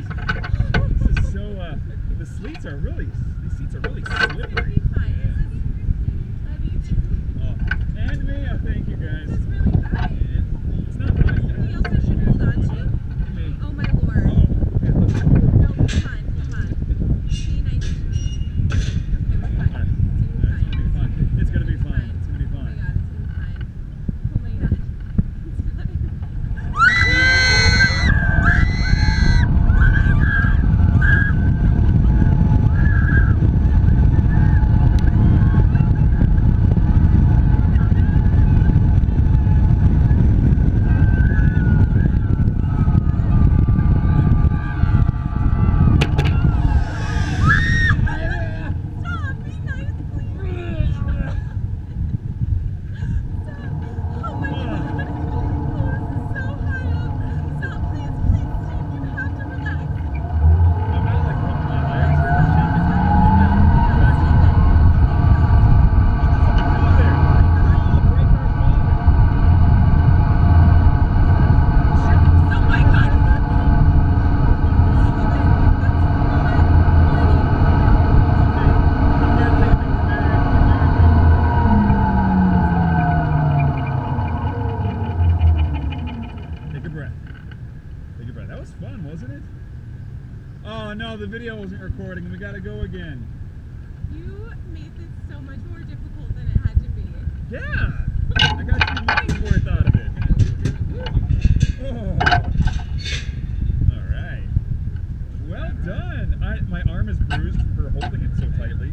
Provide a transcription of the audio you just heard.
is, this is so, uh, the seats are really, these seats are really a breath. Take a breath. That was fun, wasn't it? Oh no, the video wasn't recording. We gotta go again. You made this so much more difficult than it had to be. Yeah! I got two money before I thought of it. Oh. Alright. Well done. I, my arm is bruised for holding it so tightly.